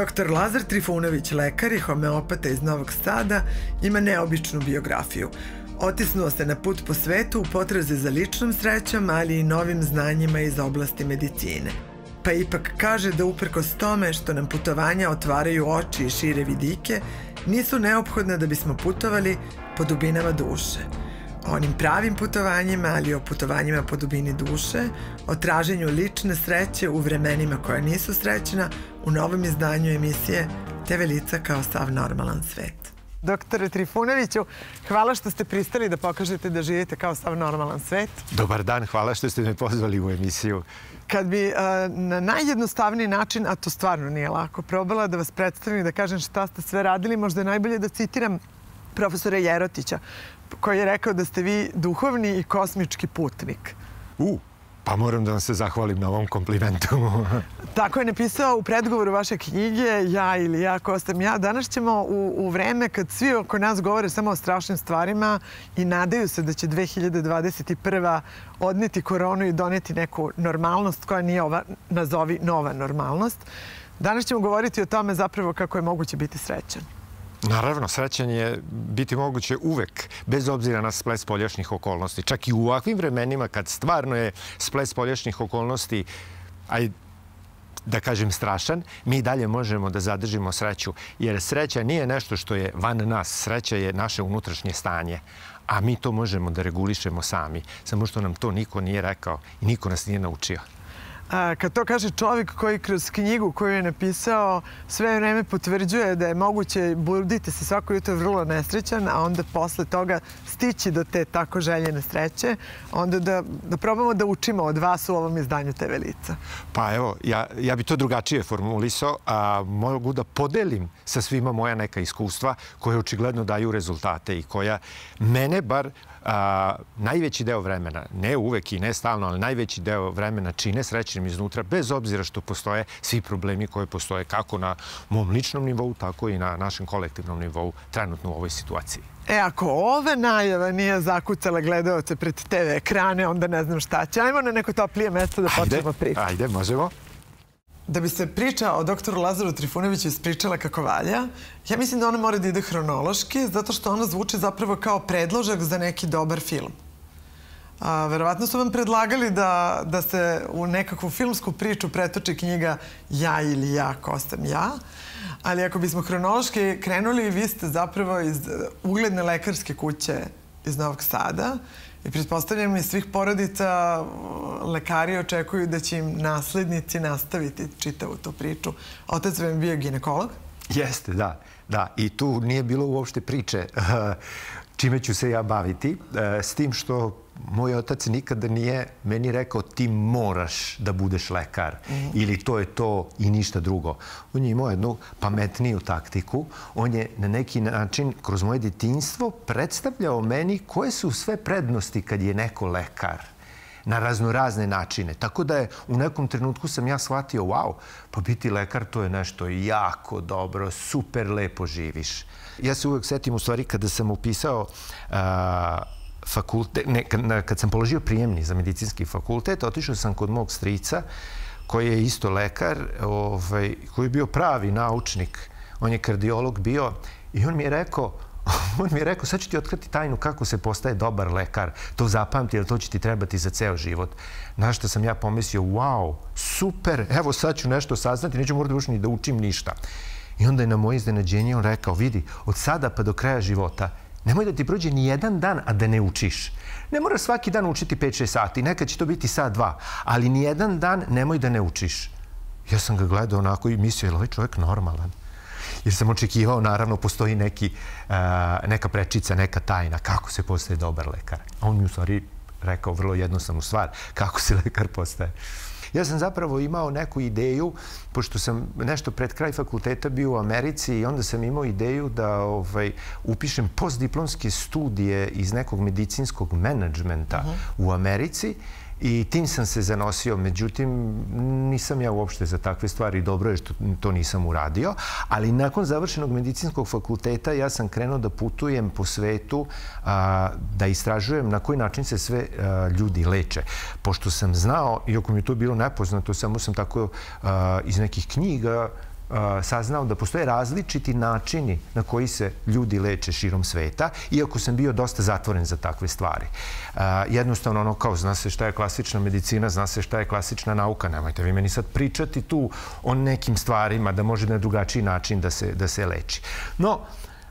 Dr. Lazar Trifunović, lekar i homeopata iz Novog Sada, ima neobičnu biografiju. Otisnuo se na put po svetu u potrazi za ličnom srećom, ali i novim znanjima iz oblasti medicine. Pa ipak kaže da uprkos tome što nam putovanja otvaraju oči i šire vidike, nisu neophodne da bismo putovali po dubinama duše – onim pravim putovanjima, ali o putovanjima po dubini duše, o traženju lične sreće u vremenima koja nisu srećna, u novom izdanju emisije TV Lica kao sav normalan svet. Doktore Trifunoviću, hvala što ste pristali da pokažete da živite kao sav normalan svet. Dobar dan, hvala što ste me pozvali u emisiju. Kad bi na najjednostavniji način, a to stvarno nije lako, probala da vas predstavim i da kažem šta ste sve radili, možda je najbolje da citiram profesora Jerotića, koji je rekao da ste vi duhovni i kosmički putnik. U, pa moram da vam se zahvalim na ovom komplimentu. Tako je napisao u predgovoru vaše knjige Ja ili ja ko sam ja. Danas ćemo u, u vreme kad svi oko nas govore samo o strašnim stvarima i nadaju se da će 2021. odneti koronu i doneti neku normalnost koja nije ova, nazovi, nova normalnost. Danas ćemo govoriti o tome zapravo kako je moguće biti srećan. Naravno, srećan je biti moguće uvek, bez obzira na splet spoljašnjih okolnosti. Čak i u ovakvim vremenima, kad stvarno je splet spoljašnjih okolnosti, aj da kažem strašan, mi dalje možemo da zadržimo sreću. Jer sreća nije nešto što je van nas. Sreća je naše unutrašnje stanje. A mi to možemo da regulišemo sami. Samo što nam to niko nije rekao i niko nas nije naučio. A, kad to kaže čovjek koji kroz knjigu koju je napisao sve vreme potvrđuje da je moguće budite se svako jutro vrlo nesrećan, a onda posle toga stići do te tako željene sreće, onda da, da probamo da učimo od vas u ovom izdanju TV Lica. Pa evo, ja, ja bi to drugačije formulisao, a mogu da podelim sa svima moja neka iskustva koje očigledno daju rezultate i koja mene bar a, najveći deo vremena, ne uvek i ne stalno, ali najveći deo vremena čine srećnim iznutra, bez obzira što postoje svi problemi koje postoje kako na mom ličnom nivou, tako i na našem kolektivnom nivou trenutno u ovoj situaciji. E, ako ove najava nije zakucala gledalce pred TV ekrane, onda ne znam šta će. Ajmo na neko toplije mesto da počnemo priču. Ajde, možemo. Da bi se priča o doktoru Lazaru Trifunoviću ispričala kako valja, ja mislim da ona mora da ide hronološki, zato što ona zvuči zapravo kao predložak za neki dobar film. A, verovatno su vam predlagali da, da se u nekakvu filmsku priču pretoči knjiga Ja ili ja, ko sam ja. Ali ako bismo hronološki krenuli, vi ste zapravo iz ugledne lekarske kuće iz Novog Sada I pretpostavljam iz svih porodica lekari očekuju da će im naslednici nastaviti čitavu tu priču. Otac vam bio ginekolog? Jeste, da. Da, i tu nije bilo uopšte priče čime ću se ja baviti, e, s tim što moj otac nikada nije meni rekao ti moraš da budeš lekar mm. ili to je to i ništa drugo. On je imao jednu pametniju taktiku. On je na neki način kroz moje detinstvo predstavljao meni koje su sve prednosti kad je neko lekar na raznorazne načine. Tako da je u nekom trenutku sam ja shvatio, wow, pa biti lekar to je nešto jako dobro, super lepo živiš. Ja se uvek setim u stvari kada sam upisao uh, fakultet, ne, kad sam položio prijemni za medicinski fakultet, otišao sam kod mog strica, koji je isto lekar, ovaj, koji je bio pravi naučnik. On je kardiolog bio i on mi je rekao, on mi je rekao, sad ću ti otkriti tajnu kako se postaje dobar lekar. To zapamti, jer to će ti trebati za ceo život. Na što sam ja pomislio, wow, super, evo sad ću nešto saznati, neću morati uopšte ni da učim ništa. I onda je na moje iznenađenje on rekao, vidi, od sada pa do kraja života Nemoj da ti prođe ni jedan dan, a da ne učiš. Ne moraš svaki dan učiti 5-6 sati, nekad će to biti sat, dva, ali ni jedan dan nemoj da ne učiš. Ja sam ga gledao onako i mislio, je li ovaj čovjek normalan? Jer sam očekivao, naravno, postoji neki, neka prečica, neka tajna, kako se postaje dobar lekar. A on mi u stvari rekao vrlo jednostavnu stvar, kako se lekar postaje. Ja sam zapravo imao neku ideju, pošto sam nešto pred kraj fakulteta bio u Americi i onda sam imao ideju da ovaj, upišem postdiplomske studije iz nekog medicinskog menadžmenta uh -huh. u Americi I tim sam se zanosio, međutim, nisam ja uopšte za takve stvari. Dobro je što to nisam uradio. Ali nakon završenog medicinskog fakulteta ja sam krenuo da putujem po svetu, a, da istražujem na koji način se sve a, ljudi leče. Pošto sam znao, iako mi je to bilo nepoznato, samo sam tako a, iz nekih knjiga saznao da postoje različiti načini na koji se ljudi leče širom sveta, iako sam bio dosta zatvoren za takve stvari. Jednostavno ono kao, zna se šta je klasična medicina, zna se šta je klasična nauka, nemojte vi meni sad pričati tu o nekim stvarima da može na drugačiji način da se, da se leči. No,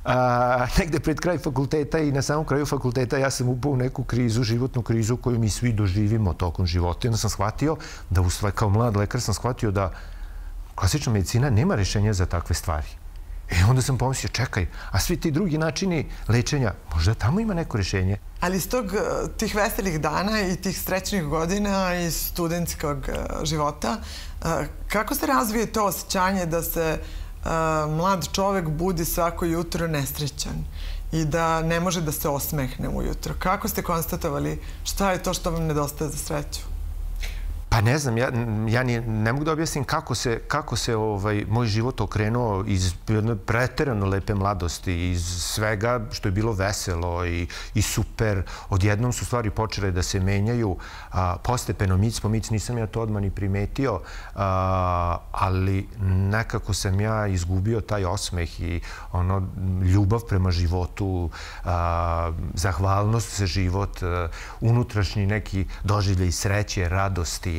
a, negde pred kraj fakulteta i na samom kraju fakulteta ja sam upao u neku krizu, životnu krizu koju mi svi doživimo tokom života. I onda sam shvatio da, u kao mlad lekar sam shvatio da klasična medicina nema rešenja za takve stvari. I onda sam pomislio, čekaj, a svi ti drugi načini lečenja, možda tamo ima neko rešenje. Ali iz tog, eh, tih veselih dana i tih srećnih godina iz studentskog eh, života, eh, kako se razvije to osjećanje da se mlad čovek budi svako jutro nesrećan i da ne može da se osmehne ujutro? Kako ste konstatovali šta je to što vam nedostaje za sreću? Pa ne znam, ja, ja ni, ne mogu da objasnim kako se, kako se ovaj, moj život okrenuo iz jedne preterano lepe mladosti, iz svega što je bilo veselo i, i super. Odjednom su stvari počele da se menjaju a, postepeno, mic po mic, nisam ja to odmah ni primetio, a, ali nekako sam ja izgubio taj osmeh i ono, ljubav prema životu, a, zahvalnost za život, a, unutrašnji neki doživljaj sreće, radosti,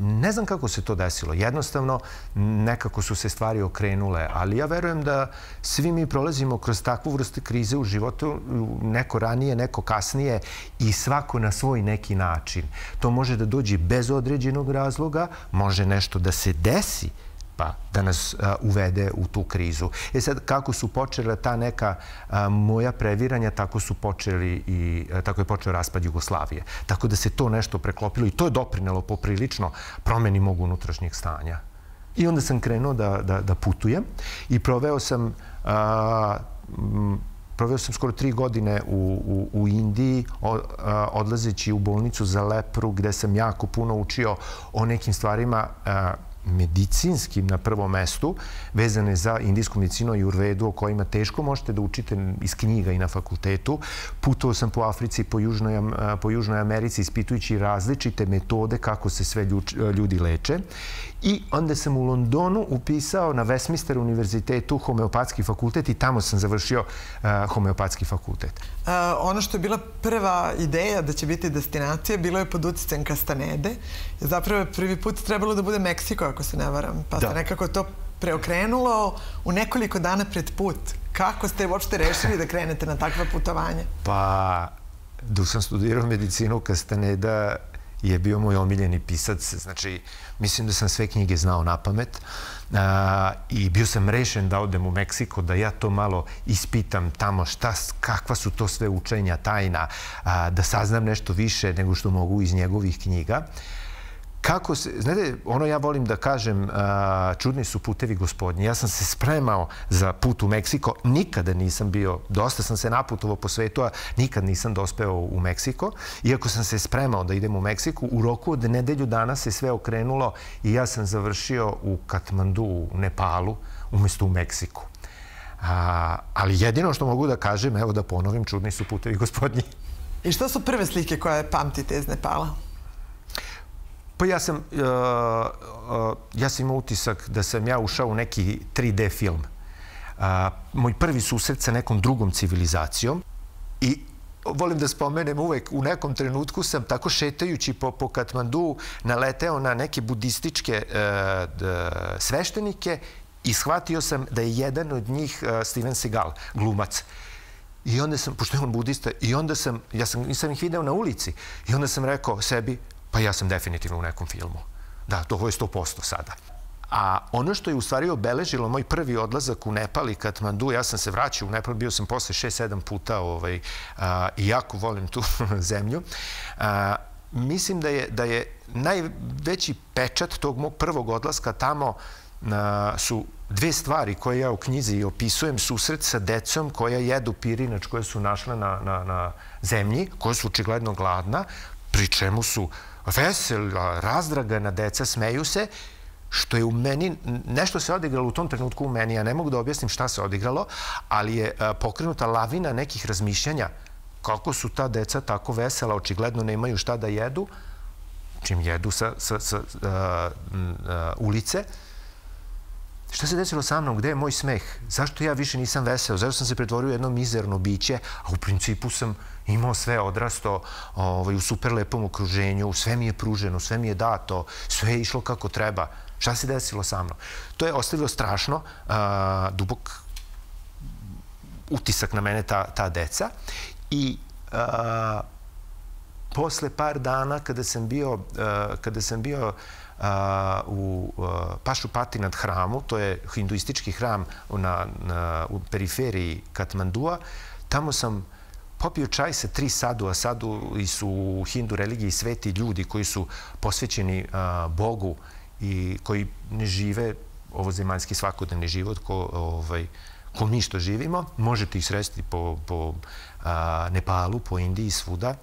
Ne znam kako se to desilo. Jednostavno, nekako su se stvari okrenule, ali ja verujem da svi mi prolazimo kroz takvu vrstu krize u životu, neko ranije, neko kasnije i svako na svoj neki način. To može da dođe bez određenog razloga, može nešto da se desi, pa da nas uvede u tu krizu. E sad, kako su počela ta neka moja previranja, tako su počeli i tako je počeo raspad Jugoslavije. Tako da se to nešto preklopilo i to je doprinelo poprilično promeni mog unutrašnjeg stanja. I onda sam krenuo da, da, da putujem i proveo sam a, Proveo sam skoro tri godine u, u, u Indiji, odlazeći u bolnicu za lepru, gde sam jako puno učio o nekim stvarima medicinskim na prvom mestu, vezane za indijsku medicinu i urvedu, o kojima teško možete da učite iz knjiga i na fakultetu. Putovao sam po Africi po Južnoj, po Južnoj Americi ispitujući različite metode kako se sve ljudi leče. I onda sam u Londonu upisao na Westminster univerzitetu homeopatski fakultet i tamo sam završio homeopatski fakultet. Ono što je bila prva ideja da će biti destinacija bilo je pod utjecem Kastanede. Zapravo je prvi put trebalo da bude Meksiko, ako se ne varam. Pa da. nekako to preokrenulo u nekoliko dana pred put. Kako ste uopšte rešili da krenete na takva putovanja? Pa, dok sam studirao medicinu, Kastaneda je bio moj omiljeni pisac. Znači, mislim da sam sve knjige znao na pamet. A, I bio sam rešen da odem u Meksiko, da ja to malo ispitam tamo šta, kakva su to sve učenja, tajna, a, da saznam nešto više nego što mogu iz njegovih knjiga kako se, znate, ono ja volim da kažem, čudni su putevi gospodnji. Ja sam se spremao za put u Meksiko, nikada nisam bio, dosta sam se naputovao po svetu, a nikad nisam dospeo u Meksiko. Iako sam se spremao da idem u Meksiku, u roku od nedelju dana se sve okrenulo i ja sam završio u Katmandu, u Nepalu, umesto u Meksiku. A, ali jedino što mogu da kažem, evo da ponovim, čudni su putevi gospodnji. I što su prve slike koje pamtite iz Nepala? Pa ja sam, uh, uh, ja sam imao utisak da sam ja ušao u neki 3D film. Uh, moj prvi susret sa nekom drugom civilizacijom i volim da spomenem uvek, u nekom trenutku sam tako šetajući po, po Katmandu naleteo na neke budističke uh, sveštenike i shvatio sam da je jedan od njih Steven Seagal, glumac. I onda sam, pošto je on budista, i onda sam, ja sam, nisam ih video na ulici, i onda sam rekao sebi, Pa ja sam definitivno u nekom filmu. Da, to je 100% sada. A ono što je u stvari obeležilo moj prvi odlazak u Nepal i Katmandu, ja sam se vraćao u Nepal, bio sam posle 6-7 puta ovaj, i jako volim tu zemlju. A, mislim da je, da je najveći pečat tog mog prvog odlaska tamo a, su dve stvari koje ja u knjizi opisujem. Susret sa decom koja jedu pirinač koje su našle na, na, na zemlji, koja su očigledno gladna, pri čemu su vesela, razdragana deca, smeju se, što je u meni, nešto se odigralo u tom trenutku u meni, ja ne mogu da objasnim šta se odigralo, ali je pokrenuta lavina nekih razmišljanja kako su ta deca tako vesela, očigledno nemaju šta da jedu, čim jedu sa, sa, sa uh, uh, ulice, šta se desilo sa mnom, gde je moj smeh, zašto ja više nisam veseo, zašto sam se pretvorio u jedno mizerno biće, a u principu sam imao sve odrasto ovaj, u super lepom okruženju, sve mi je pruženo, sve mi je dato, sve je išlo kako treba. Šta se desilo sa mnom? To je ostavilo strašno a, dubok utisak na mene ta, ta deca. I a, posle par dana kada sam bio, a, kada sam bio u Pašupati hramu, to je hinduistički hram na, na, u periferiji Katmandua, tamo sam popio čaj sa tri sadu, a sadu su u hindu religiji sveti ljudi koji su posvećeni Bogu i koji ne žive ovo zemaljski svakodnevni život ko, ovaj, mi što živimo. Možete ih sresti po, po Nepalu, po Indiji, svuda.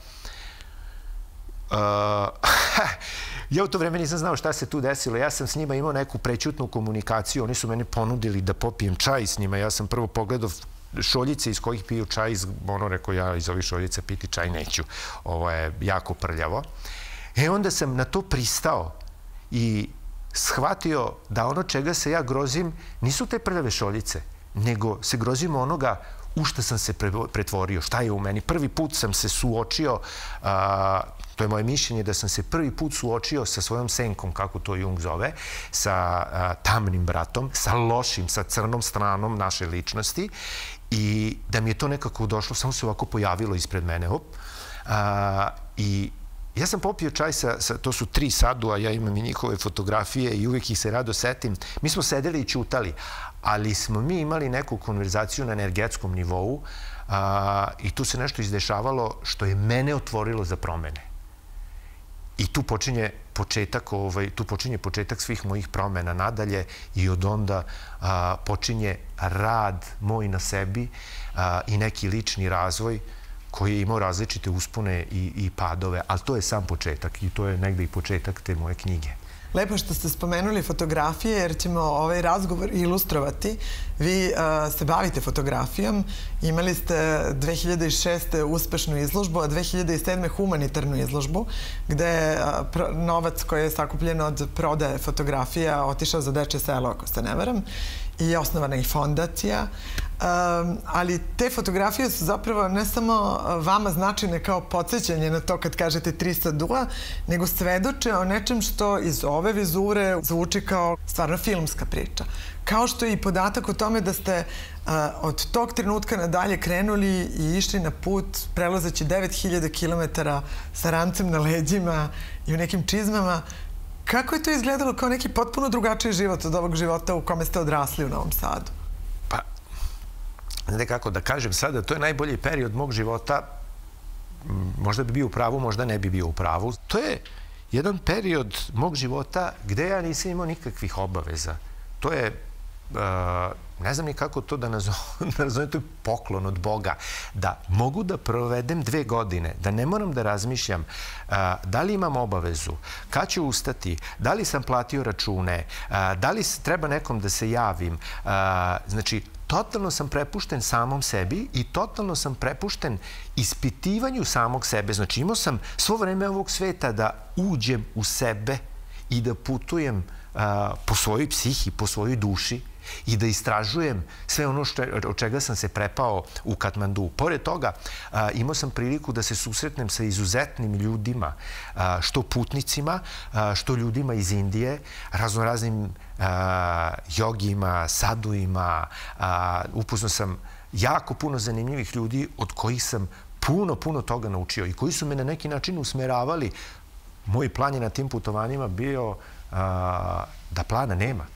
Uh, ja u to vreme nisam znao šta se tu desilo. Ja sam s njima imao neku prećutnu komunikaciju. Oni su mene ponudili da popijem čaj s njima. Ja sam prvo pogledao šoljice iz kojih piju čaj, ono rekao ja iz ovih šoljica piti čaj neću. Ovo je jako prljavo. E onda sam na to pristao i shvatio da ono čega se ja grozim nisu te prljave šoljice, nego se grozim onoga u šta sam se pretvorio, šta je u meni. Prvi put sam se suočio, to je moje mišljenje, da sam se prvi put suočio sa svojom senkom, kako to Jung zove, sa tamnim bratom, sa lošim, sa crnom stranom naše ličnosti i da mi je to nekako došlo, samo se ovako pojavilo ispred mene. Hop. A, I Ja sam popio čaj sa, sa, to su tri sadu, a ja imam i njihove fotografije i uvijek ih se rado setim. Mi smo sedeli i čutali, ali smo mi imali neku konverzaciju na energetskom nivou a, i tu se nešto izdešavalo što je mene otvorilo za promene. I tu počinje početak, ovaj, tu počinje početak svih mojih promena nadalje i od onda a, počinje rad moj na sebi a, i neki lični razvoj koji je imao različite uspone i, i padove, ali to je sam početak i to je negde i početak te moje knjige. Lepo što ste spomenuli fotografije, jer ćemo ovaj razgovor ilustrovati. Vi uh, se bavite fotografijom. Imali ste 2006. uspešnu izložbu, a 2007. humanitarnu izložbu, gde je uh, novac koji je sakupljen od prodaje fotografija otišao za deče selo, ako se ne varam i osnovana i fondacija. Ali te fotografije su zapravo ne samo vama značajne kao podsjećanje na to kad kažete 300 dua, nego svedoče o nečem što iz ove vizure zvuči kao stvarno filmska priča. Kao što je i podatak o tome da ste uh, od tog trenutka nadalje krenuli i išli na put prelazeći 9000 km sa rancem na leđima i u nekim čizmama, Kako je to izgledalo kao neki potpuno drugačiji život od ovog života u kome ste odrasli u Novom Sadu? Pa, ne kako da kažem sada, to je najbolji period mog života. Možda bi bio u pravu, možda ne bi bio u pravu. To je jedan period mog života gde ja nisam imao nikakvih obaveza. To je ne znam ni kako to da nazovem, to je poklon od Boga, da mogu da provedem dve godine, da ne moram da razmišljam da li imam obavezu, kad ću ustati, da li sam platio račune, da li treba nekom da se javim. Znači, totalno sam prepušten samom sebi i totalno sam prepušten ispitivanju samog sebe. Znači, imao sam svo vreme ovog sveta da uđem u sebe i da putujem po svojoj psihi, po svojoj duši, i da istražujem sve ono što, od čega sam se prepao u Katmandu. Pored toga, a, imao sam priliku da se susretnem sa izuzetnim ljudima, a, što putnicima, a, što ljudima iz Indije, raznoraznim jogima, saduima. A, upoznao sam jako puno zanimljivih ljudi od kojih sam puno, puno toga naučio i koji su me na neki način usmeravali. Moj plan je na tim putovanjima bio da plana nema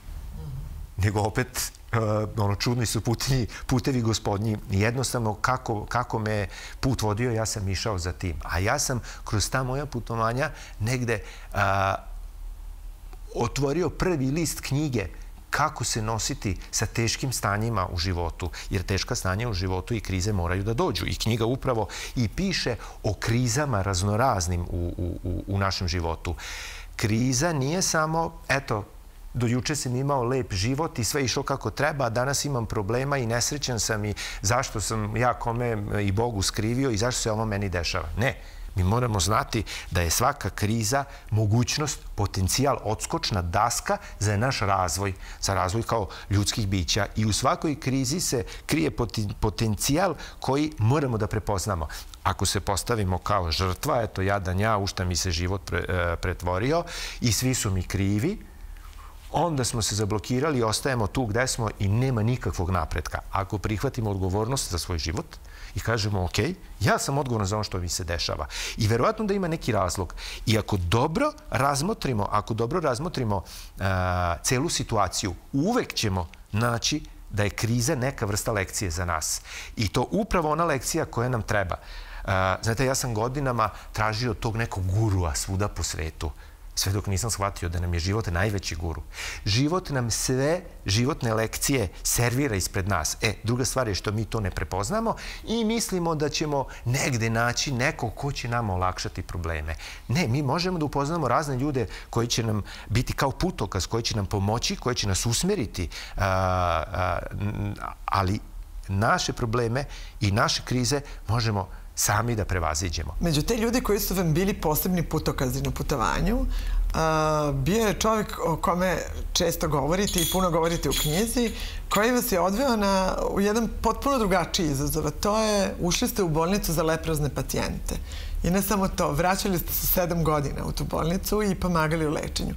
nego opet uh, ono čudni su putinji, putevi gospodnji. Jednostavno, kako, kako me put vodio, ja sam išao za tim. A ja sam kroz ta moja putovanja negde uh, otvorio prvi list knjige kako se nositi sa teškim stanjima u životu, jer teška stanja u životu i krize moraju da dođu. I knjiga upravo i piše o krizama raznoraznim u, u, u našem životu. Kriza nije samo, eto, do juče sam imao lep život i sve išlo kako treba, a danas imam problema i nesrećan sam i zašto sam ja kome i Bogu skrivio i zašto se ovo meni dešava. Ne, Mi moramo znati da je svaka kriza mogućnost, potencijal, odskočna daska za naš razvoj, za razvoj kao ljudskih bića. I u svakoj krizi se krije potencijal koji moramo da prepoznamo. Ako se postavimo kao žrtva, eto, jadan ja, u šta mi se život e, pretvorio i svi su mi krivi, onda smo se zablokirali ostajemo tu gde smo i nema nikakvog napretka. Ako prihvatimo odgovornost za svoj život i kažemo, ok, ja sam odgovoran za ono što mi se dešava. I verovatno da ima neki razlog. I ako dobro razmotrimo, ako dobro razmotrimo uh, celu situaciju, uvek ćemo naći da je kriza neka vrsta lekcije za nas. I to upravo ona lekcija koja nam treba. Uh, znate, ja sam godinama tražio tog nekog gurua svuda po svetu sve dok nisam shvatio da nam je život najveći guru. Život nam sve životne lekcije servira ispred nas. E, druga stvar je što mi to ne prepoznamo i mislimo da ćemo negde naći neko ko će nam olakšati probleme. Ne, mi možemo da upoznamo razne ljude koji će nam biti kao putokaz, koji će nam pomoći, koji će nas usmeriti, a, ali naše probleme i naše krize možemo sami da prevaziđemo. Među te ljudi koji su vam bili posebni putokazi na putovanju, bio je čovjek o kome često govorite i puno govorite u knjizi, koji vas je odveo na, u jedan potpuno drugačiji izazov, a to je ušli ste u bolnicu za leprozne pacijente. I ne samo to, vraćali ste se sedam godina u tu bolnicu i pomagali u lečenju.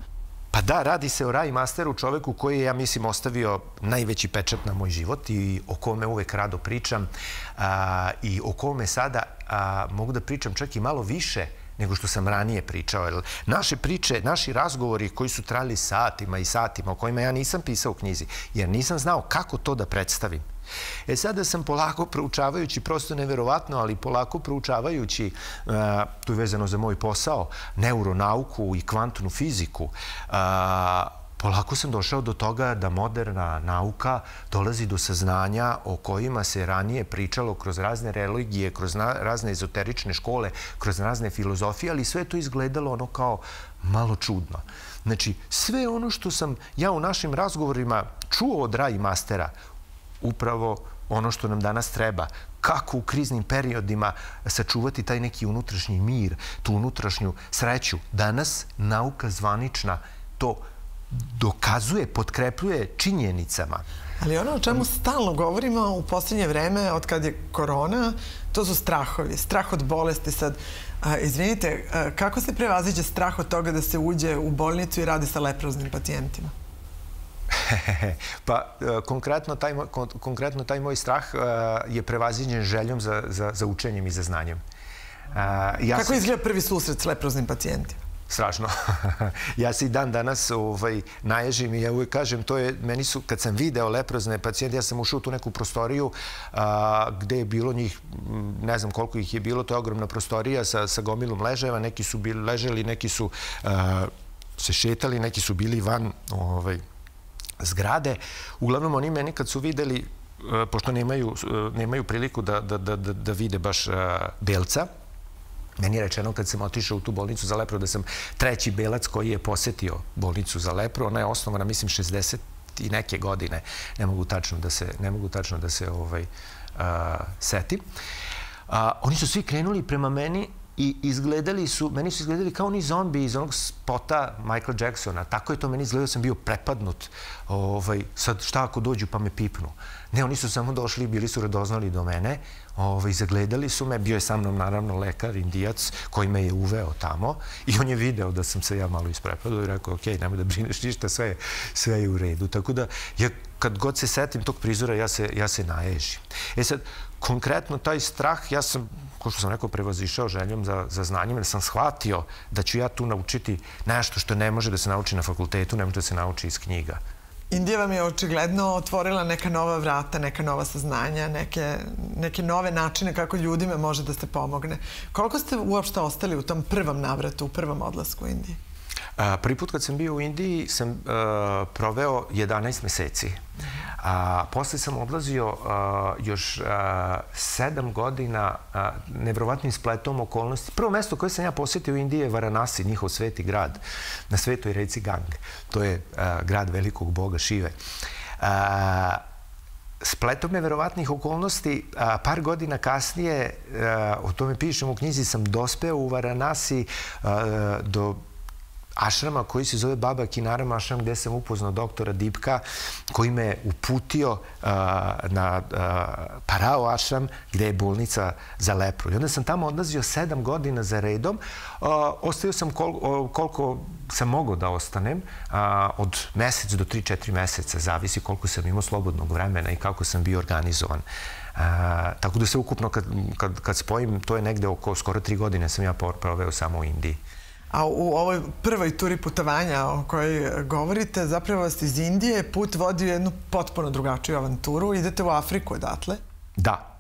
Pa da, radi se o Rai Masteru, čoveku koji je, ja mislim, ostavio najveći pečat na moj život i o kome uvek rado pričam a, i o kome sada a, mogu da pričam čak i malo više nego što sam ranije pričao. Jer naše priče, naši razgovori koji su trajali satima i satima, o kojima ja nisam pisao u knjizi, jer nisam znao kako to da predstavim. E sada sam polako proučavajući, prosto neverovatno, ali polako proučavajući, uh, tu je vezano za moj posao, neuronauku i kvantnu fiziku, uh, polako sam došao do toga da moderna nauka dolazi do saznanja o kojima se ranije pričalo kroz razne religije, kroz razne ezoterične škole, kroz razne filozofije, ali sve to izgledalo ono kao malo čudno. Znači, sve ono što sam ja u našim razgovorima čuo od Rai Mastera, upravo ono što nam danas treba. Kako u kriznim periodima sačuvati taj neki unutrašnji mir, tu unutrašnju sreću. Danas nauka zvanična to dokazuje, potkrepljuje činjenicama. Ali ono o čemu stalno govorimo u posljednje vreme, od kad je korona, to su strahovi. Strah od bolesti. Sad, izvinite, kako se prevaziđe strah od toga da se uđe u bolnicu i radi sa leproznim pacijentima? pa e, konkretno taj, konkretno taj moj strah e, je prevaziđen željom za, za, za učenjem i za znanjem. E, ja Kako sam... izgleda prvi susret s leproznim pacijentima? strašno. ja se i dan danas ovaj, naježim i ja uvijek kažem, to je, meni su, kad sam video leprozne pacijente, ja sam ušao u tu neku prostoriju a, gde je bilo njih, ne znam koliko ih je bilo, to je ogromna prostorija sa, sa gomilom ležajeva, neki su bili leželi, neki su a, se šetali, neki su bili van ovaj, zgrade. Uglavnom, oni meni kad su videli, e, pošto nemaju, e, nemaju priliku da, da, da, da vide baš e, belca, Meni je rečeno kad sam otišao u tu bolnicu za lepro da sam treći belac koji je posetio bolnicu za lepro. Ona je osnovana, mislim, 60 i neke godine. Ne mogu tačno da se, ne mogu tačno da se ovaj, a, setim. A, oni su svi krenuli prema meni i izgledali su, meni su izgledali kao oni zombi iz onog spota Michael Jacksona. Tako je to meni izgledao, sam bio prepadnut. Ovaj, sad šta ako dođu pa me pipnu? Ne, oni su samo došli, bili su radoznali do mene, ovaj, zagledali su me, bio je sa mnom naravno lekar, indijac, koji me je uveo tamo i on je video da sam se ja malo isprepadao i rekao, ok, nemoj da brineš ništa, sve, sve je u redu. Tako da, ja kad god se setim tog prizora, ja se, ja se naježim. E sad, konkretno taj strah, ja sam, ko što sam rekao, prevazišao željom za, za znanjem, jer sam shvatio da ću ja tu naučiti nešto što ne može da se nauči na fakultetu, ne može da se nauči iz knjiga. Indija vam je očigledno otvorila neka nova vrata, neka nova saznanja, neke, neke nove načine kako ljudima može da se pomogne. Koliko ste uopšte ostali u tom prvom navratu, u prvom odlasku u Indiji? Prvi put kad sam bio u Indiji sam uh, proveo 11 meseci. A, posle sam odlazio uh, još uh, sedam godina nevrovatnim spletom okolnosti. Prvo mesto koje sam ja posjetio u Indiji je Varanasi, njihov sveti grad, na svetoj reci Gang. To je grad velikog boga Šive. Spletom neverovatnih okolnosti, a, par godina kasnije, a, o tome pišem u knjizi, sam dospeo u Varanasi a, do ašrama koji se zove Baba Kinaram ašram gde sam upoznao doktora Dipka koji me uputio na Parao ašram gde je bolnica za lepru. I onda sam tamo odlazio sedam godina za redom. Ostavio sam kol, koliko sam mogao da ostanem od mesec do 3-4 meseca, zavisi koliko sam imao slobodnog vremena i kako sam bio organizovan. Tako da se ukupno kad, kad, kad spojim, to je negde oko skoro tri godine sam ja proveo samo u Indiji. A u ovoj prvoj turi putovanja o kojoj govorite, zapravo vas iz Indije put vodi u jednu potpuno drugačiju avanturu. Idete u Afriku odatle? Da.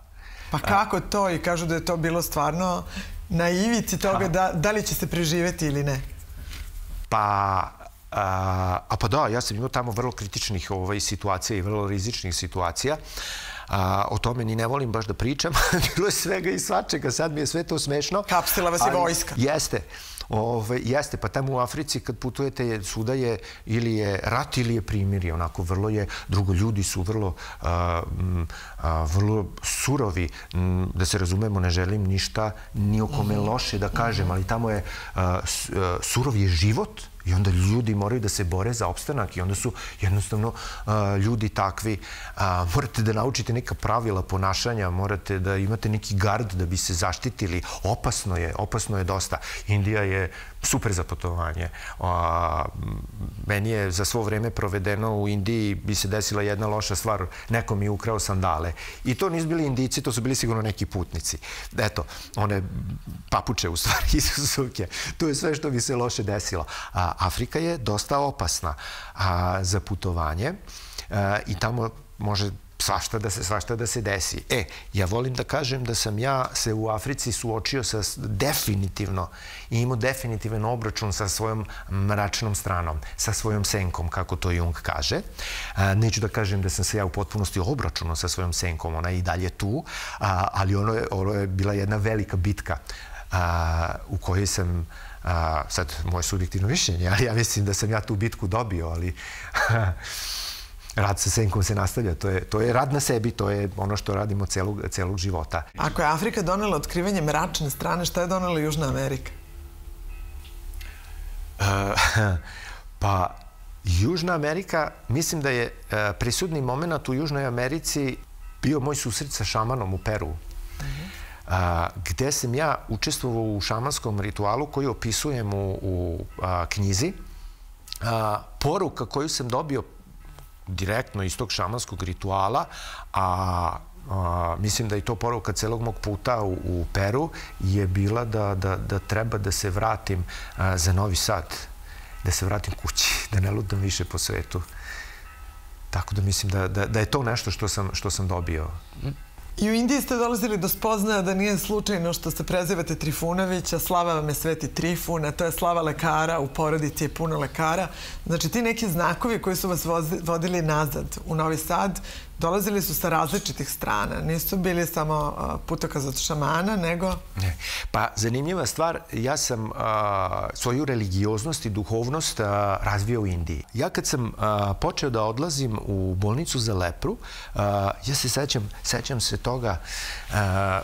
Pa kako to? I kažu da je to bilo stvarno na ivici toga da, da li će se preživeti ili ne? Pa, a, a pa da, ja sam imao tamo vrlo kritičnih ovaj, situacija i vrlo rizičnih situacija. A, o tome ni ne volim baš da pričam. Bilo je svega i svačega, sad mi je sve to smešno. Kapsila vas je vojska. Jeste. Ove, jeste, pa tamo u Africi kad putujete, svuda je ili je rat ili je primirje, onako vrlo je, drugo, ljudi su vrlo, a, a, vrlo surovi, da se razumemo, ne želim ništa ni o kome mhm. loše da kažem, ali tamo je, a, surov je život, I onda ljudi moraju da se bore za opstanak i onda su jednostavno ljudi takvi. Morate da naučite neka pravila ponašanja, morate da imate neki gard da bi se zaštitili. Opasno je, opasno je dosta. Indija je super za putovanje. A, meni je za svo vreme provedeno u Indiji bi se desila jedna loša stvar. Neko mi je ukrao sandale. I to nisu bili Indici, to su bili sigurno neki putnici. Eto, one papuče u stvari iz suke. To je sve što bi se loše desilo. A, Afrika je dosta opasna a, za putovanje a, i tamo može svašta da se svašta da se desi. E, ja volim da kažem da sam ja se u Africi suočio sa definitivno i imao definitivan obračun sa svojom mračnom stranom, sa svojom senkom, kako to Jung kaže. A, neću da kažem da sam se ja u potpunosti obračunao sa svojom senkom, ona je i dalje tu, ali ono je, ono je bila jedna velika bitka u kojoj sam sad moje subjektivno mišljenje, ali ja mislim da sam ja tu bitku dobio, ali rad sa senkom se nastavlja. To je, to je rad na sebi, to je ono što radimo celog, celog života. Ako je Afrika donela otkrivanje mračne strane, šta je donela Južna Amerika? Uh, pa, Južna Amerika, mislim da je uh, prisutni moment u Južnoj Americi bio moj susret sa šamanom u Peru. Uh -huh. A, gde sam ja učestvovao u šamanskom ritualu koji opisujem u, u knjizi. A, poruka koju sam dobio direktno iz tog šamanskog rituala, a a, mislim da je to poruka celog mog puta u, u Peru, je bila da, da, da treba da se vratim a, za Novi Sad, da se vratim kući, da ne ludam više po svetu. Tako da mislim da, da, da je to nešto što sam, što sam dobio. I u Indiji ste dolazili do spoznaja da nije slučajno što se prezivate Trifunovića, slava vam je Sveti Trifun, a to je slava lekara, u porodici je puno lekara. Znači ti neki znakovi koji su vas vodili nazad u Novi Sad, dolazili su sa različitih strana. Nisu bili samo putokaz od šamana, nego... Ne. Pa, zanimljiva stvar, ja sam a, svoju religioznost i duhovnost a, razvio u Indiji. Ja kad sam a, počeo da odlazim u bolnicu za lepru, a, ja se sećam, sećam se toga a,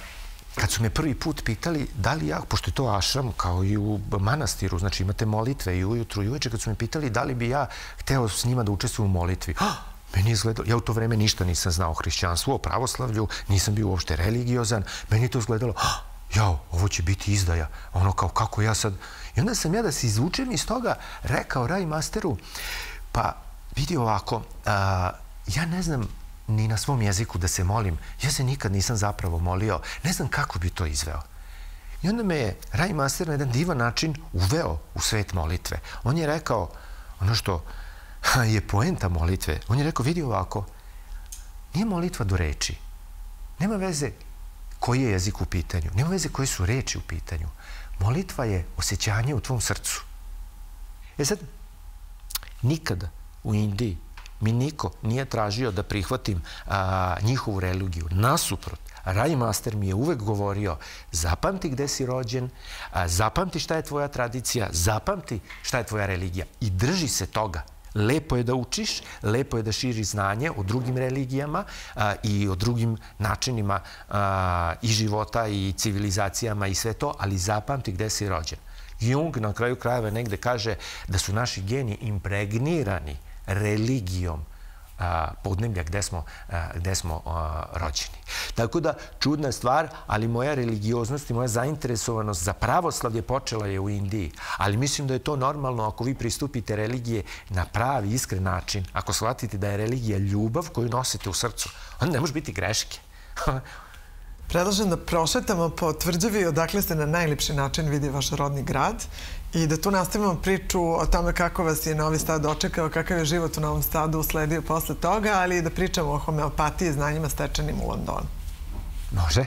kad su me prvi put pitali da li ja, pošto je to ašram kao i u manastiru, znači imate molitve i ujutru i uveče, kad su me pitali da li bi ja hteo s njima da učestvujem u molitvi. Oh! Meni je izgledalo, ja u to vreme ništa nisam znao o hrišćanstvu, o pravoslavlju, nisam bio uopšte religiozan. Meni je to izgledalo, ah, jao, ovo će biti izdaja. Ono kao, kako ja sad... I onda sam ja da se izvučem iz toga rekao Raj Masteru, pa vidi ovako, a, ja ne znam ni na svom jeziku da se molim. Ja se nikad nisam zapravo molio. Ne znam kako bi to izveo. I onda me je Raj Master na jedan divan način uveo u svet molitve. On je rekao ono što je poenta molitve. On je rekao, vidi ovako, nije molitva do reči. Nema veze koji je jezik u pitanju. Nema veze koje su reči u pitanju. Molitva je osjećanje u tvom srcu. E sad, nikada u Indiji mi niko nije tražio da prihvatim a, njihovu religiju. Nasuprot, Raj Master mi je uvek govorio zapamti gde si rođen, a, zapamti šta je tvoja tradicija, zapamti šta je tvoja religija i drži se toga. Lepo je da učiš, lepo je da širiš znanje o drugim religijama a, i o drugim načinima a, i života i civilizacijama i sve to, ali zapamti gde si rođen. Jung na kraju krajeva negde kaže da su naši geni impregnirani religijom podneblja gde smo, gde smo rođeni. Tako da, čudna stvar, ali moja religioznost i moja zainteresovanost za pravoslavlje počela je u Indiji. Ali mislim da je to normalno ako vi pristupite religije na pravi, iskren način. Ako shvatite da je religija ljubav koju nosite u srcu, onda ne može biti greške. Predlažem da prošetamo po tvrđavi odakle se na najljepši način vidi vaš rodni grad i da tu nastavimo priču o tome kako vas je Novi Sad očekao, kakav je život u Novom Sadu usledio posle toga, ali i da pričamo o homeopatiji i znanjima stečenim u Londonu. Može.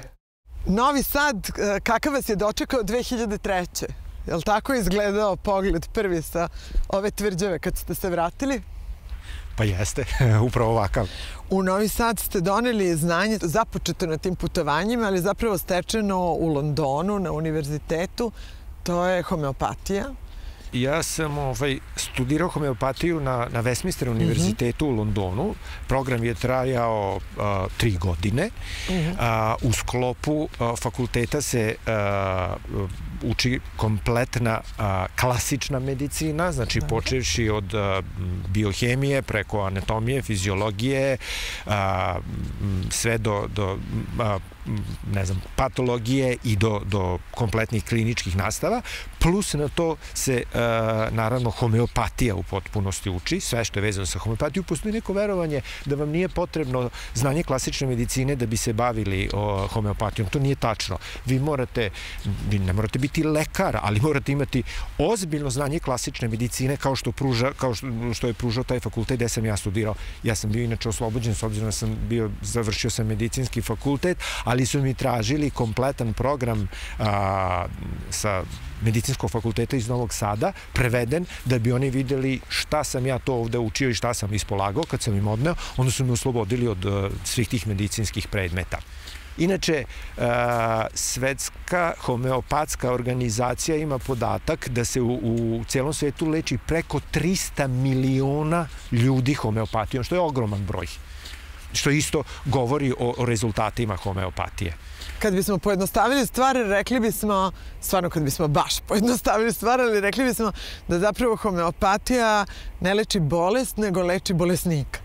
Novi Sad, e, kakav vas je dočekao 2003. Je li tako izgledao pogled prvi sa ove tvrđave kad ste se vratili? Pa jeste, upravo ovakav. U Novi Sad ste doneli znanje započeto na tim putovanjima, ali zapravo stečeno u Londonu, na univerzitetu. To je homeopatija. Ja sam ovaj, studirao homeopatiju na, na Westminster univerzitetu mm -hmm. u Londonu. Program je trajao a, tri godine. Mm -hmm. a, u sklopu a, fakulteta se a, uči kompletna a, klasična medicina, znači da. počevši od a, biohemije preko anatomije, fiziologije, a, sve do, do a, ne znam, patologije i do, do kompletnih kliničkih nastava, plus na to se uh, naravno homeopatija u potpunosti uči, sve što je vezano sa homeopatijom, postoji neko verovanje da vam nije potrebno znanje klasične medicine da bi se bavili o, homeopatijom. To nije tačno. Vi morate, vi ne morate biti lekar, ali morate imati ozbiljno znanje klasične medicine kao što, pruža, kao što, što je pružao taj fakultet gde sam ja studirao. Ja sam bio inače oslobođen s obzirom da sam bio, završio sam medicinski fakultet, ali su mi tražili kompletan program a, sa medicinskog fakulteta iz Novog Sada, preveden, da bi oni videli šta sam ja to ovde učio i šta sam ispolagao kad sam im odneo, onda su me oslobodili od uh, svih tih medicinskih predmeta. Inače, uh, svetska homeopatska organizacija ima podatak da se u, u celom svetu leči preko 300 miliona ljudi homeopatijom, što je ogroman broj što isto govori o, o rezultatima homeopatije. Kad bismo pojednostavili stvari, rekli bismo, stvarno kad bismo baš pojednostavili stvari, ali rekli bismo da zapravo homeopatija ne leči bolest, nego leči bolesnika.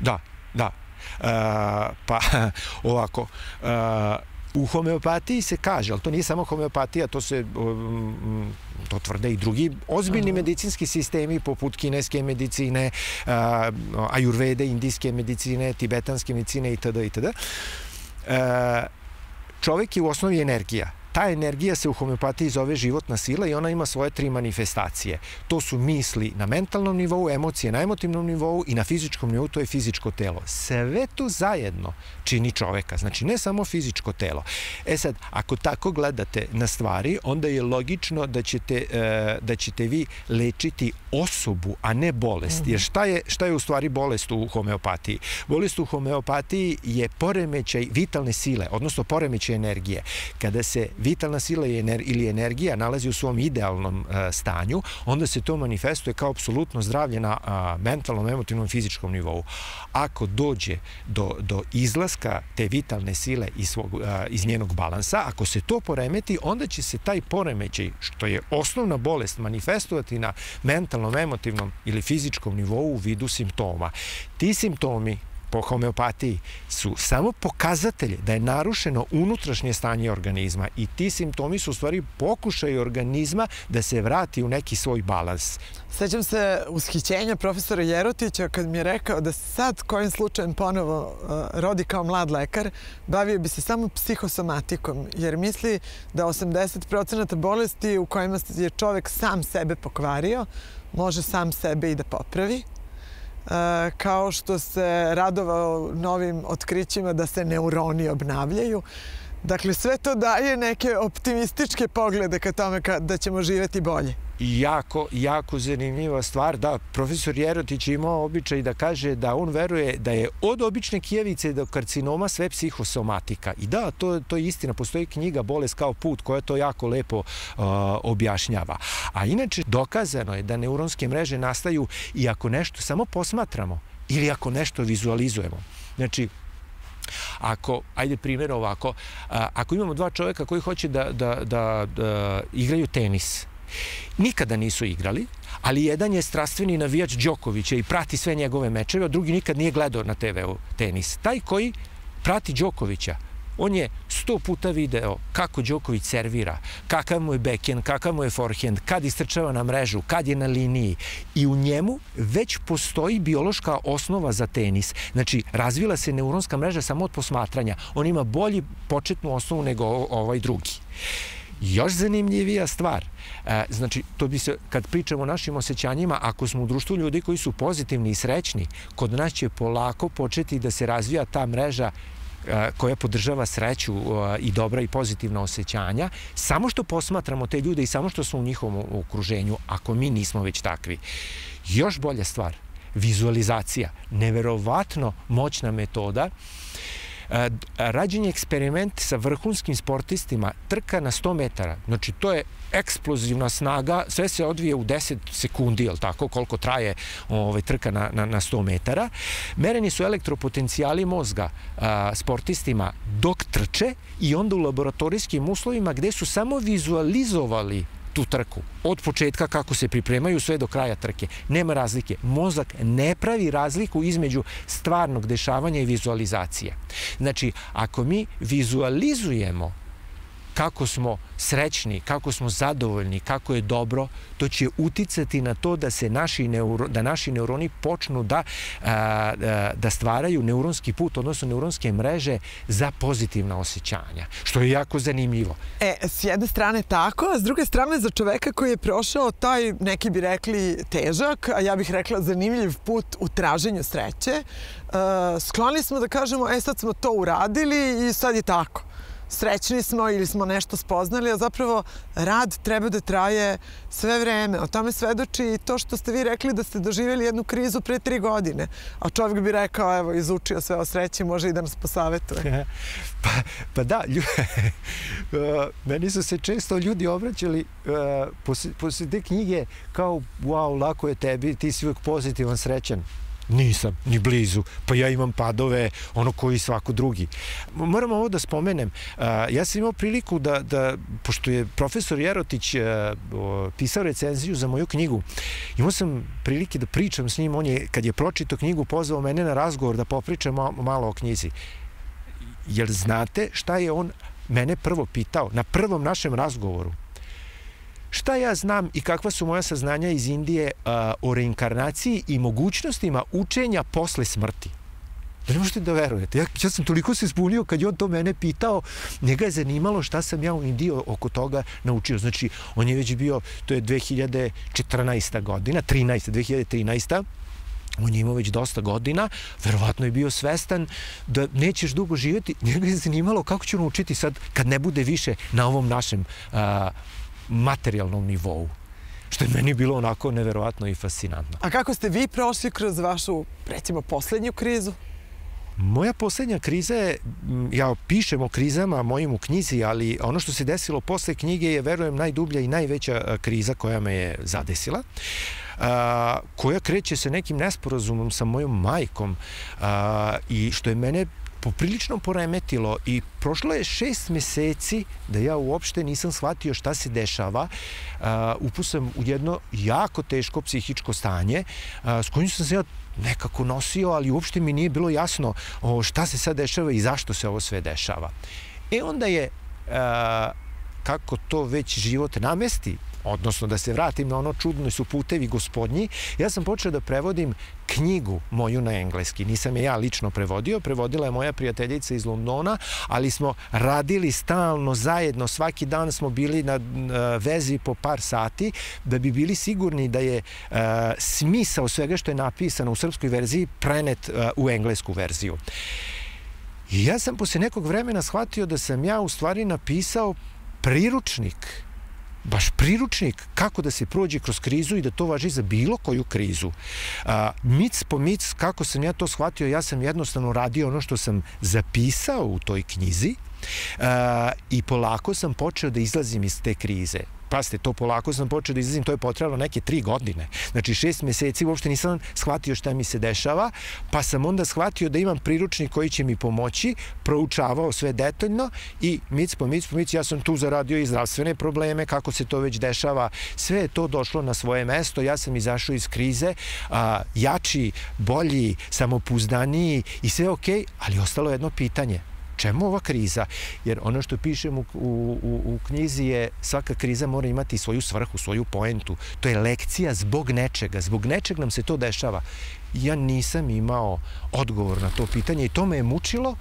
Da, da. Uh, pa ovako, uh, u homeopatiji se kaže, ali to nije samo homeopatija, to se to tvrde i drugi ozbiljni medicinski sistemi poput kineske medicine, ajurvede, indijske medicine, tibetanske medicine itd. itd. Uh, čovek je u osnovi energija ta energija se u homeopatiji zove životna sila i ona ima svoje tri manifestacije. To su misli na mentalnom nivou, emocije na emotivnom nivou i na fizičkom nivou, to je fizičko telo. Sve to zajedno čini čoveka, znači ne samo fizičko telo. E sad, ako tako gledate na stvari, onda je logično da ćete, e, da ćete vi lečiti osobu, a ne bolest. Jer šta je, šta je u stvari bolest u homeopatiji? Bolest u homeopatiji je poremećaj vitalne sile, odnosno poremećaj energije. Kada se vitalna sila ili energija nalazi u svom idealnom e, stanju, onda se to manifestuje kao apsolutno zdravlje na mentalnom, emotivnom, fizičkom nivou. Ako dođe do, do izlaska te vitalne sile iz, svog, iz njenog balansa, ako se to poremeti, onda će se taj poremećaj, što je osnovna bolest, manifestovati na mentalnom, emotivnom ili fizičkom nivou u vidu simptoma. Ti simptomi po homeopatiji su samo pokazatelje da je narušeno unutrašnje stanje organizma i ti simptomi su u stvari pokušaj organizma da se vrati u neki svoj balans. Sećam se ushićenja profesora Jerotića kad mi je rekao da sad kojim slučajem ponovo uh, rodi kao mlad lekar, bavio bi se samo psihosomatikom, jer misli da 80% bolesti u kojima je čovek sam sebe pokvario, može sam sebe i da popravi kao što se radovao novim otkrićima da se neuroni obnavljaju. Dakle, sve to daje neke optimističke poglede ka tome da ćemo živeti bolje jako, jako zanimljiva stvar. Da, profesor Jerotić je imao običaj da kaže da on veruje da je od obične kijevice do karcinoma sve psihosomatika. I da, to, to je istina. Postoji knjiga Bolest kao put koja to jako lepo uh, objašnjava. A inače, dokazano je da neuronske mreže nastaju i ako nešto samo posmatramo ili ako nešto vizualizujemo. Znači, Ako, ajde primjer ovako, ako imamo dva čoveka koji hoće da, da, da, da igraju tenis, Nikada nisu igrali, ali jedan je strastveni navijač Đokovića i prati sve njegove mečeve, a drugi nikad nije gledao na TV-u tenis. Taj koji prati Đokovića, on je sto puta video kako Đoković servira, kakav mu je backhand, kakav mu je forehand, kad istrčava na mrežu, kad je na liniji i u njemu već postoji biološka osnova za tenis. Znači, razvila se neuronska mreža samo od posmatranja. On ima bolji početnu osnovu nego ovaj drugi. Još zanimljivija stvar, e, znači, to bi se, kad pričamo o našim osjećanjima, ako smo u društvu ljudi koji su pozitivni i srećni, kod nas će polako početi da se razvija ta mreža koja podržava sreću i dobra i pozitivna osjećanja, samo što posmatramo te ljude i samo što smo u njihovom okruženju, ako mi nismo već takvi. Još bolja stvar, vizualizacija, neverovatno moćna metoda rađen je eksperiment sa vrhunskim sportistima, trka na 100 metara. Znači, to je eksplozivna snaga, sve se odvije u 10 sekundi, jel tako, koliko traje ovaj, trka na, na, na 100 metara. Mereni su elektropotencijali mozga a, sportistima dok trče i onda u laboratorijskim uslovima gde su samo vizualizovali tu trku. Od početka kako se pripremaju sve do kraja trke. Nema razlike. Mozak ne pravi razliku između stvarnog dešavanja i vizualizacije. Znači, ako mi vizualizujemo kako smo srećni, kako smo zadovoljni, kako je dobro, to će uticati na to da se naši, neuro, da naši neuroni počnu da, da stvaraju neuronski put, odnosno neuronske mreže za pozitivna osjećanja, što je jako zanimljivo. E, s jedne strane tako, a s druge strane za čoveka koji je prošao taj, neki bi rekli, težak, a ja bih rekla zanimljiv put u traženju sreće, skloni smo da kažemo, e sad smo to uradili i sad je tako srećni smo ili smo nešto spoznali, a zapravo rad treba da traje sve vreme. O tome svedoči i to što ste vi rekli da ste doživjeli jednu krizu pre tri godine. A čovjek bi rekao, evo, izučio sve o sreći, može i da nas posavetuje. pa, pa da, lju... meni su se često ljudi obraćali uh, posle, te knjige kao, wow, lako je tebi, ti si uvijek pozitivan, srećan. Nisam, ni blizu. Pa ja imam padove, ono koji svako drugi. Moram ovo da spomenem. Ja sam imao priliku da, da pošto je profesor Jerotić pisao recenziju za moju knjigu, imao sam prilike da pričam s njim. On je, kad je pročito knjigu, pozvao mene na razgovor da popričam malo o knjizi. Jer znate šta je on mene prvo pitao na prvom našem razgovoru? Šta ja znam i kakva su moja saznanja iz Indije uh, o reinkarnaciji i mogućnostima učenja posle smrti? Da ne možete da verujete. Ja, ja sam toliko se zbunio kad je on to mene pitao. Njega je zanimalo šta sam ja u Indiji oko toga naučio. Znači, on je već bio, to je 2014. godina, 13. 2013. On je imao već dosta godina, verovatno je bio svestan da nećeš dugo živjeti. Njega je zanimalo kako ću naučiti sad kad ne bude više na ovom našem uh, materijalnom nivou što je meni bilo onako neverovatno i fascinantno. A kako ste vi prošli kroz vašu, recimo, poslednju krizu? Moja poslednja kriza je, ja pišem o krizama mojim u knjizi, ali ono što se desilo posle knjige je, verujem, najdublja i najveća kriza koja me je zadesila. A, koja kreće se nekim nesporazumom sa mojom majkom a, i što je mene poprilično poremetilo i prošlo je šest meseci da ja uopšte nisam shvatio šta se dešava. Uh, upusam u jedno jako teško psihičko stanje uh, s kojim sam se ja nekako nosio, ali uopšte mi nije bilo jasno šta se sad dešava i zašto se ovo sve dešava. E onda je, uh, kako to već život namesti, odnosno da se vratim na ono čudno su putevi gospodnji, ja sam počeo da prevodim knjigu moju na engleski. Nisam je ja lično prevodio, prevodila je moja prijateljica iz Londona, ali smo radili stalno zajedno, svaki dan smo bili na vezi po par sati, da bi bili sigurni da je uh, smisao svega što je napisano u srpskoj verziji prenet uh, u englesku verziju. I ja sam posle nekog vremena shvatio da sam ja u stvari napisao priručnik baš priručnik kako da se prođe kroz krizu i da to važi za bilo koju krizu. A, mic po mic, kako sam ja to shvatio, ja sam jednostavno radio ono što sam zapisao u toj knjizi a, i polako sam počeo da izlazim iz te krize. Pazite, to polako sam počeo da izlazim, to je potrebalo neke tri godine. Znači šest meseci uopšte nisam shvatio šta mi se dešava, pa sam onda shvatio da imam priručnik koji će mi pomoći, proučavao sve detaljno i mic po mic po mic, ja sam tu zaradio i zdravstvene probleme, kako se to već dešava, sve je to došlo na svoje mesto, ja sam izašao iz krize, a, jači, bolji, samopuzdaniji i sve ok, ali ostalo jedno pitanje čemu ova kriza? Jer ono što pišem u, u, u knjizi je svaka kriza mora imati svoju svrhu, svoju poentu. To je lekcija zbog nečega. Zbog nečeg nam se to dešava. Ja nisam imao odgovor na to pitanje i to me je mučilo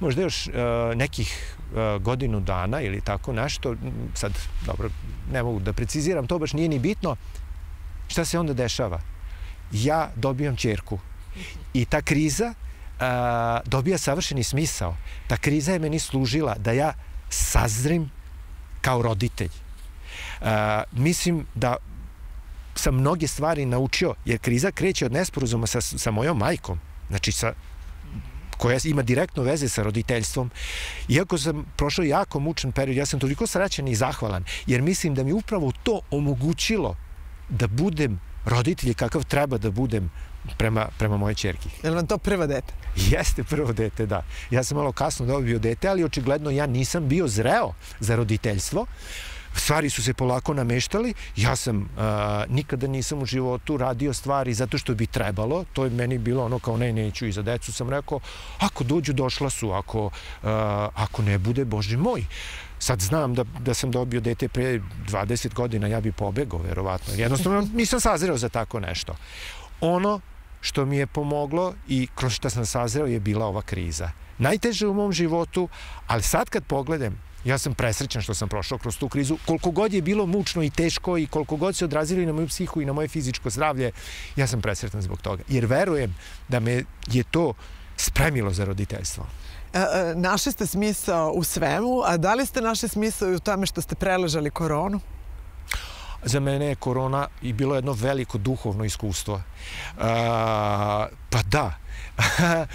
možda još uh, nekih uh, godinu dana ili tako nešto, sad, dobro, ne mogu da preciziram, to baš nije ni bitno. Šta se onda dešava? Ja dobijam čerku i ta kriza a, dobija savršeni smisao. Ta kriza je meni služila da ja sazrim kao roditelj. A, mislim da sam mnoge stvari naučio, jer kriza kreće od nesporazuma sa, sa mojom majkom, znači sa koja ima direktno veze sa roditeljstvom. Iako sam prošao jako mučan period, ja sam toliko srećan i zahvalan, jer mislim da mi upravo to omogućilo da budem roditelj kakav treba da budem prema, prema moje čerki. Je li vam to prvo dete? Jeste prvo dete, da. Ja sam malo kasno dobio dete, ali očigledno ja nisam bio zreo za roditeljstvo. Stvari su se polako nameštali. Ja sam uh, nikada nisam u životu radio stvari zato što bi trebalo. To je meni bilo ono kao ne, neću i za decu sam rekao, ako dođu, došla su. Ako, uh, ako ne bude, Bože moj. Sad znam da, da sam dobio dete pre 20 godina, ja bi pobegao, verovatno. Jednostavno nisam sazreo za tako nešto. Ono što mi je pomoglo i kroz što sam sazreo je bila ova kriza. Najteže u mom životu, ali sad kad pogledam, ja sam presrećan što sam prošao kroz tu krizu. Koliko god je bilo mučno i teško i koliko god se odrazili na moju psihu i na moje fizičko zdravlje, ja sam presretan zbog toga. Jer verujem da me je to spremilo za roditeljstvo. E, e, našli ste smisao u svemu, a da li ste našli smisao i u tome što ste preležali koronu? Za mene je korona i bilo jedno veliko duhovno iskustvo. Uh, pa da.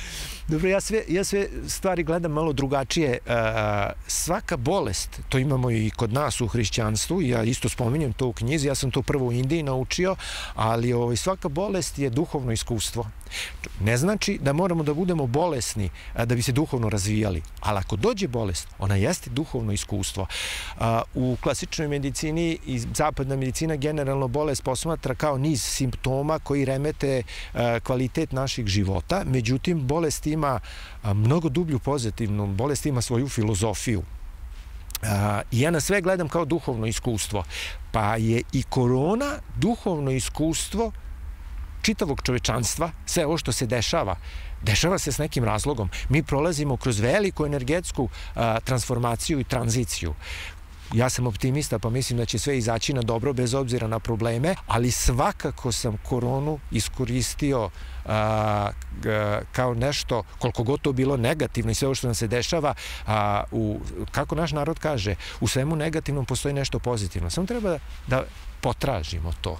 Dobro, ja sve, ja sve stvari gledam malo drugačije. Uh, svaka bolest, to imamo i kod nas u hrišćanstvu, ja isto spominjem to u knjizi, ja sam to prvo u Indiji naučio, ali ovaj, svaka bolest je duhovno iskustvo. Ne znači da moramo da budemo bolesni da bi se duhovno razvijali, ali ako dođe bolest, ona jeste duhovno iskustvo. U klasičnoj medicini i zapadna medicina generalno bolest posmatra kao niz simptoma koji remete kvalitet naših života, međutim bolest ima mnogo dublju pozitivnu, bolest ima svoju filozofiju. I ja na sve gledam kao duhovno iskustvo. Pa je i korona duhovno iskustvo čitavog čovečanstva, sve ovo što se dešava, dešava se s nekim razlogom. Mi prolazimo kroz veliku energetsku transformaciju i tranziciju. Ja sam optimista, pa mislim da će sve izaći na dobro bez obzira na probleme, ali svakako sam koronu iskoristio a, kao nešto, koliko god to bilo negativno i sve ovo što nam se dešava, a, u, kako naš narod kaže, u svemu negativnom postoji nešto pozitivno. Samo treba da potražimo to.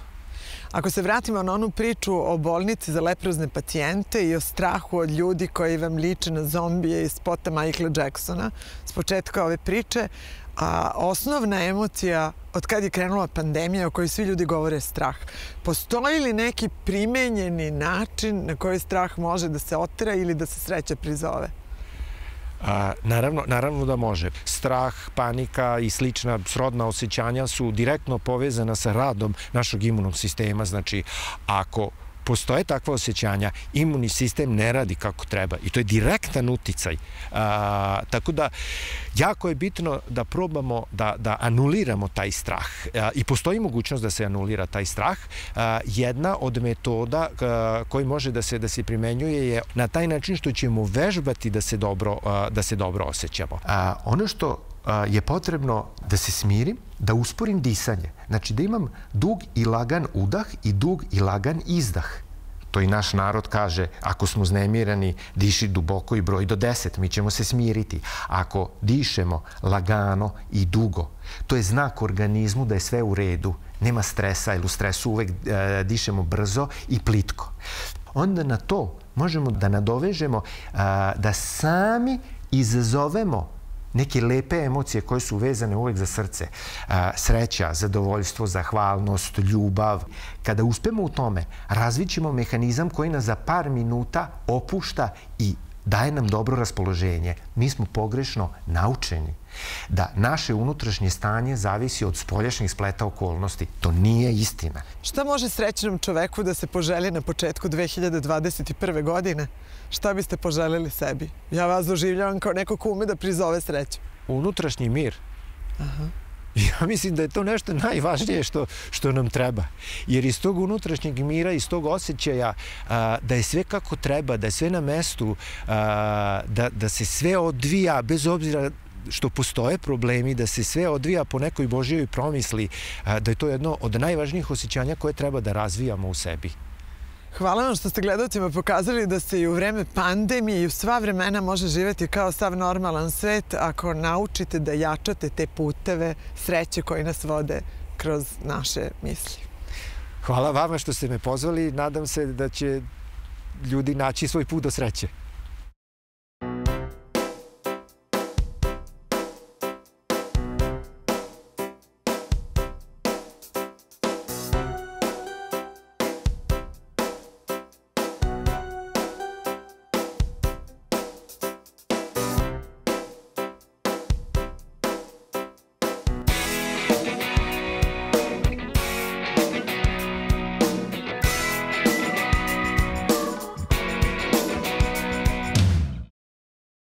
Ako se vratimo na onu priču o bolnici za leprozne pacijente i o strahu od ljudi koji vam liče na zombije iz spota Michaela Jacksona s početka ove priče, a osnovna emocija od kad je krenula pandemija o kojoj svi ljudi govore strah. Postoji li neki primenjeni način na koji strah može da se otira ili da se sreća prizove? A, naravno, naravno da može. Strah, panika i slična srodna osjećanja su direktno povezana sa radom našeg imunog sistema. Znači, ako postoje takva osjećanja, imunni sistem ne radi kako treba i to je direktan uticaj. A, tako da, jako je bitno da probamo da, da anuliramo taj strah a, i postoji mogućnost da se anulira taj strah. A, jedna od metoda a, koji može da se da se primenjuje je na taj način što ćemo vežbati da se dobro, a, da se dobro osjećamo. A, ono što je potrebno da se smirim, da usporim disanje. Znači da imam dug i lagan udah i dug i lagan izdah. To i naš narod kaže, ako smo znemirani, diši duboko i broj do deset, mi ćemo se smiriti. Ako dišemo lagano i dugo, to je znak organizmu da je sve u redu, nema stresa, jer u stresu uvek e, dišemo brzo i plitko. Onda na to možemo da nadovežemo da sami izazovemo neke lepe emocije koje su vezane uvek za srce. Sreća, zadovoljstvo, zahvalnost, ljubav. Kada uspemo u tome, razvićemo mehanizam koji nas za par minuta opušta i daje nam dobro raspoloženje. Mi smo pogrešno naučeni da naše unutrašnje stanje zavisi od spoljašnjih spleta okolnosti. To nije istina. Šta može srećnom čoveku da se poželi na početku 2021. godine? Šta biste poželili sebi? Ja vas doživljavam kao neko ko ume da prizove sreću. Unutrašnji mir. Aha. Ja mislim da je to nešto najvažnije što, što nam treba. Jer iz tog unutrašnjeg mira, iz tog osjećaja a, da je sve kako treba, da je sve na mestu, a, da, da se sve odvija bez obzira što postoje problemi, da se sve odvija po nekoj Božijoj promisli, da je to jedno od najvažnijih osjećanja koje treba da razvijamo u sebi. Hvala vam što ste gledalcima pokazali da se i u vreme pandemije i u sva vremena može živeti kao sav normalan svet ako naučite da jačate te puteve sreće koji nas vode kroz naše misli. Hvala vama što ste me pozvali. Nadam se da će ljudi naći svoj put do sreće.